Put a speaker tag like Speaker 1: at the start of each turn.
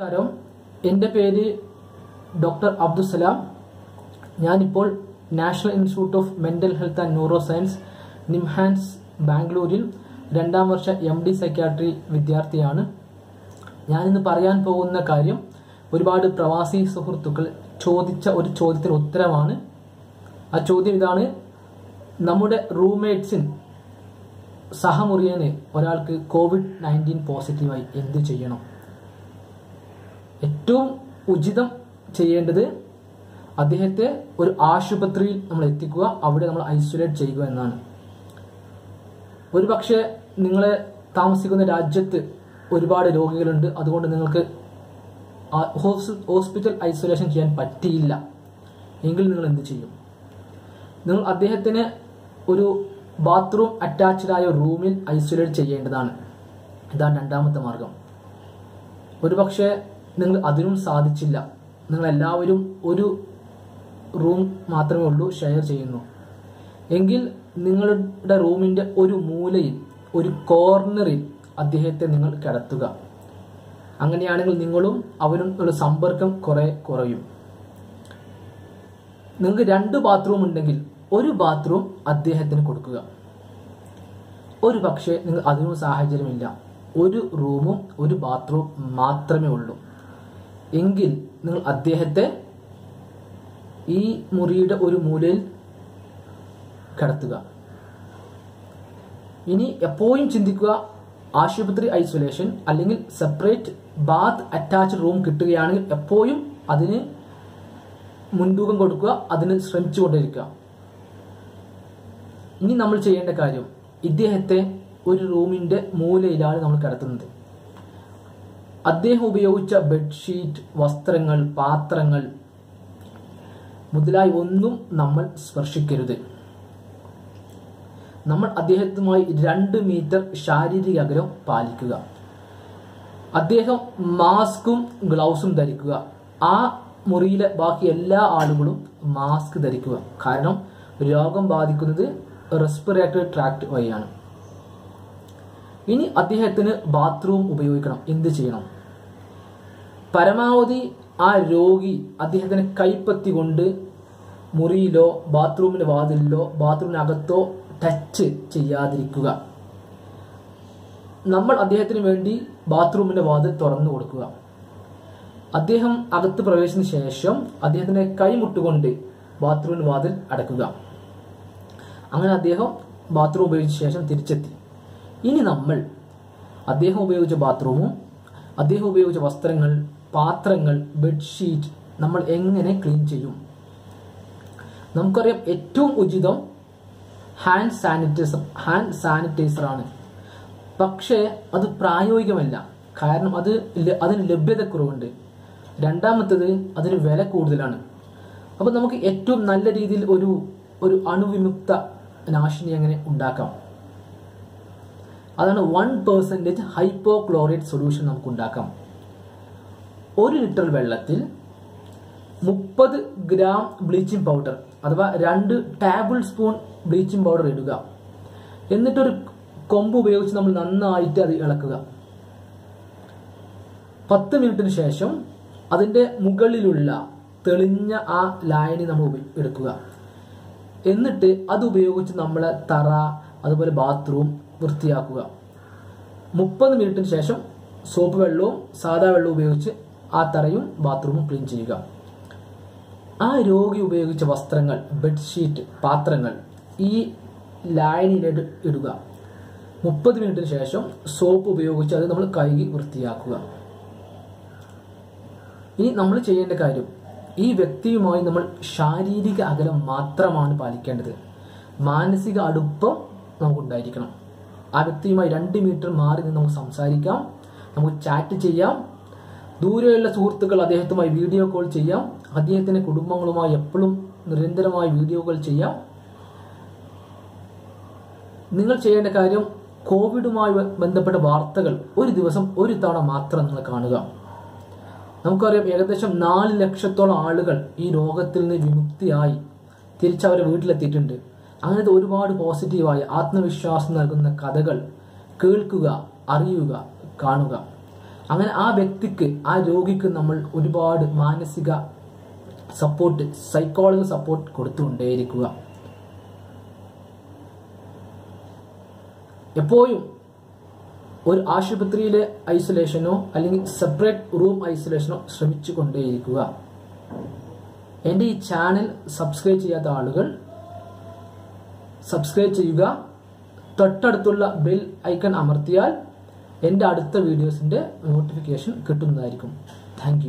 Speaker 1: നമസ്കാരം. എന്റെ പേര് ഡോക്ടർ അബ്ദുസലാം ഞാനിപ്പോൾ national institute of mental health and neuroscience NIMHANS ബാംഗ്ലൂരിൽ രണ്ടാം വർഷ എം ഡി സൈക്യാട്രി വിദ്യാർത്ഥിയാണ്. ഞാനിന്ന് പറയാൻ പോകുന്ന കാര്യം ഒരുപാട് പ്രവാസി സുഹൃത്തുക്കൾ ചോദിച്ച ഒരു ചോദ്യത്തിന് ഉത്തരമാണ്. ആ ചോദ്യം ഇതാണ് നമ്മുടെ റൂംമേറ്റ്സിൻ സഹമുറിയനെ ഒരാൾക്ക് കോവിഡ് നയന്റീൻ പോസിറ്റീവായി എന്ത് ചെയ്യണം? ഏറ്റവും ഉചിതം ചെയ്യേണ്ടത് അദ്ദേഹത്തെ ഒരു ആശുപത്രിയിൽ നമ്മൾ എത്തിക്കുക അവിടെ നമ്മൾ ഐസൊലേറ്റ് ചെയ്യുക എന്നാണ്. ഒരു പക്ഷേ നിങ്ങളെ താമസിക്കുന്ന രാജ്യത്ത് ഒരുപാട് രോഗികളുണ്ട്. അതുകൊണ്ട് നിങ്ങൾക്ക് ഹോസ്പിറ്റൽ ഐസൊലേഷൻ ചെയ്യാൻ പറ്റിയില്ല. എങ്കിൽ നിങ്ങൾ എന്ത് ചെയ്യും? നിങ്ങൾ അദ്ദേഹത്തിന് ഒരു ബാത്റൂം അറ്റാച്ച്ഡ് ആയ റൂമിൽ ഐസൊലേറ്റ് ചെയ്യേണ്ടതാണ്. ഇതാണ് രണ്ടാമത്തെ മാർഗം. ഒരുപക്ഷെ നിങ്ങൾ അതിനും സാധിച്ചില്ല. നിങ്ങൾ എല്ലാവരും ഒരു റൂം മാത്രമേ ഉള്ളൂ ഷെയർ ചെയ്യുന്നു. എങ്കിൽ നിങ്ങളുടെ റൂമിന്റെ ഒരു മൂലയിൽ ഒരു കോർണറിൽ അദ്ദേഹത്തെ നിങ്ങൾ കിടത്തുക. അങ്ങനെയാണെങ്കിൽ നിങ്ങളും അവരും ഒരു സമ്പർക്കം കുറെ കുറയും. നിങ്ങൾക്ക് രണ്ട് ബാത്റൂം ഉണ്ടെങ്കിൽ ഒരു ബാത്റൂം അദ്ദേഹത്തിന് കൊടുക്കുക. ഒരു പക്ഷേ നിങ്ങൾ അതിനും സാഹചര്യമില്ല. ഒരു റൂമും ഒരു ബാത്റൂം മാത്രമേ ഉള്ളൂ. എങ്കിൽ നിങ്ങൾ അദ്ദേഹത്തെ ഈ മുറിയുടെ ഒരു മൂലയിൽ കിടത്തുക. ഇനി എപ്പോഴും ചിന്തിക്കുക ആശുപത്രി ഐസൊലേഷൻ അല്ലെങ്കിൽ സെപ്പറേറ്റ് ബാത്ത് അറ്റാച്ച്ഡ് റൂം കിട്ടുകയാണെങ്കിൽ എപ്പോഴും അതിന് മുൻതൂക്കം കൊടുക്കുക അതിന് ശ്രമിച്ചുകൊണ്ടിരിക്കുക ഇനി നമ്മൾ ചെയ്യേണ്ട കാര്യം ഇദ്ദേഹത്തെ ഒരു റൂമിന്റെ മൂലയിലാണ് നമ്മൾ കിടത്തുന്നത്. അദ്ദേഹം ഉപയോഗിച്ച ബെഡ്ഷീറ്റ് വസ്ത്രങ്ങൾ പാത്രങ്ങൾ മുതലായി ഒന്നും നമ്മൾ സ്പർശിക്കരുത്. നമ്മൾ അദ്ദേഹത്തുമായി രണ്ട് മീറ്റർ ശാരീരിക അകലം പാലിക്കുക. അദ്ദേഹം മാസ്കും ഗ്ലൗസും ധരിക്കുക. ആ മുറിയിലെ ബാക്കി എല്ലാ ആളുകളും മാസ്ക് ധരിക്കുക. കാരണം രോഗം ബാധിക്കുന്നത് റെസ്പിറേറ്ററി ട്രാക്ട് വഴിയാണ്. ഇനി അദ്ദേഹത്തിന് ബാത്റൂം ഉപയോഗിക്കണം. എന്ത് ചെയ്യണം? പരമാവധി ആ രോഗി അദ്ദേഹത്തിന് കൈപ്പത്തി കൊണ്ട് മുറിയിലോ ബാത്റൂമിന്റെ വാതിലിലോ ബാത്റൂമിനകത്തോ ടച്ച് ചെയ്യാതിരിക്കുക. നമ്മൾ അദ്ദേഹത്തിന് വേണ്ടി ബാത്റൂമിന്റെ വാതിൽ തുറന്നു കൊടുക്കുക. അദ്ദേഹം അകത്ത് പ്രവേശിച്ച ശേഷം അദ്ദേഹത്തിന്റെ കൈമുട്ടുകൊണ്ട് ബാത്റൂമിന്റെ വാതിൽ അടക്കുക. അങ്ങനെ അദ്ദേഹം ബാത്റൂം ഉപയോഗിച്ച ശേഷം തിരിച്ചെത്തി. ഇനി നമ്മൾ അദ്ദേഹം ഉപയോഗിച്ച ബാത്റൂമും അദ്ദേഹം ഉപയോഗിച്ച വസ്ത്രങ്ങൾ പാത്രങ്ങൾ ബെഡ്ഷീറ്റ് നമ്മൾ എങ്ങനെ ക്ലീൻ ചെയ്യും? നമുക്കറിയാം ഏറ്റവും ഉചിതം ഹാൻഡ് സാനിറ്റൈസർ ഹാൻഡ് സാനിറ്റൈസർ ആണ്. പക്ഷേ അത് പ്രായോഗികമല്ല. കാരണം അത് അതിന് ലഭ്യതക്കുറവുണ്ട്. രണ്ടാമത്തത് അതിന് വില കൂടുതലാണ്. അപ്പോൾ നമുക്ക് ഏറ്റവും നല്ല രീതിയിൽ ഒരു ഒരു അണുവിമുക്ത നാശിനി എങ്ങനെ ഉണ്ടാക്കാം? അതാണ് വൺ പെർസെന്റേജ് ഹൈപ്പോക്ലോറേറ്റ് സൊല്യൂഷൻ നമുക്ക് ഉണ്ടാക്കാം ഒരു ലിറ്റർ വെള്ളത്തിൽ മുപ്പത് ഗ്രാം ബ്ലീച്ചിങ് പൗഡർ അഥവാ രണ്ട് ടേബിൾ സ്പൂൺ ബ്ലീച്ചിങ് പൗഡർ ഇടുക. എന്നിട്ടൊരു കൊമ്പ് ഉപയോഗിച്ച് നമ്മൾ നന്നായിട്ട് അത് ഇളക്കുക. പത്ത് മിനിറ്റിന് ശേഷം അതിന്റെ മുകളിലുള്ള തെളിഞ്ഞ ആ ലായനി നമ്മൾ എടുക്കുക. എന്നിട്ട് അത് ഉപയോഗിച്ച് നമ്മളെ തറ അതുപോലെ ബാത്റൂം വൃത്തിയാക്കുക മുപ്പത് മിനിറ്റിന് ശേഷം സോപ്പ് വെള്ളവും സാദാ വെള്ളവും ഉപയോഗിച്ച് ആ തറയും ബാത്റൂമും ക്ലീൻ ചെയ്യുക. ആ രോഗി ഉപയോഗിച്ച വസ്ത്രങ്ങൾ ബെഡ്ഷീറ്റ് പാത്രങ്ങൾ ഈ ലായനിയിലിട്ട് ഇടുക. മുപ്പത് മിനിറ്റിന് ശേഷം സോപ്പ് ഉപയോഗിച്ച് അത് നമ്മൾ കഴുകി വൃത്തിയാക്കുക. ഇനി നമ്മൾ ചെയ്യേണ്ട കാര്യം ഈ വ്യക്തിയുമായി നമ്മൾ ശാരീരിക അകലം മാത്രമാണ് പാലിക്കേണ്ടത്. മാനസിക അടുപ്പം നമുക്കുണ്ടായിരിക്കണം. ആ വ്യക്തിയുമായി രണ്ട് മീറ്റർ മാറി നിന്ന് നമുക്ക് സംസാരിക്കാം. നമുക്ക് ചാറ്റ് ചെയ്യാം. ദൂരെയുള്ള സുഹൃത്തുക്കൾ അദ്ദേഹത്തുമായി വീഡിയോ കോൾ ചെയ്യാം. അദ്ദേഹത്തിന്റെ കുടുംബങ്ങളുമായി എപ്പോഴും നിരന്തരമായി വീഡിയോകൾ ചെയ്യാം. നിങ്ങൾ ചെയ്യേണ്ട കാര്യം കോവിഡുമായി ബന്ധപ്പെട്ട വാർത്തകൾ ഒരു ദിവസം ഒരു തവണ മാത്രം നിങ്ങൾ കാണുക. നമുക്കറിയാം ഏകദേശം നാല് ലക്ഷത്തോളം ആളുകൾ ഈ രോഗത്തിൽ നിന്ന് വിമുക്തിയായി തിരിച്ചവരെ വീട്ടിലെത്തിയിട്ടുണ്ട്. അങ്ങനത്തെ ഒരുപാട് പോസിറ്റീവായ ആത്മവിശ്വാസം നൽകുന്ന കഥകൾ കേൾക്കുക അറിയുക കാണുക. അങ്ങനെ ആ വ്യക്തിക്ക് ആ രോഗിക്ക് നമ്മൾ ഒരുപാട് മാനസിക സപ്പോർട്ട് സൈക്കോളജി സപ്പോർട്ട് കൊടുത്തുകൊണ്ടേയിരിക്കുക. എപ്പോഴും ഒരു ആശുപത്രിയിലെ ഐസൊലേഷനോ അല്ലെങ്കിൽ സെപ്പറേറ്റ് റൂം ഐസൊലേഷനോ ശ്രമിച്ചു കൊണ്ടേയിരിക്കുക എന്റെ ഈ ചാനൽ സബ്സ്ക്രൈബ് ചെയ്യാത്ത ആളുകൾ സബ്സ്ക്രൈബ് ചെയ്യുക. തൊട്ടടുത്തുള്ള ബെൽ ഐക്കൺ അമർത്തിയാൽ എന്റെ അടുത്ത വീഡിയോസിന്റെ നോട്ടിഫിക്കേഷൻ കിട്ടുന്നതായിരിക്കും. താങ്ക്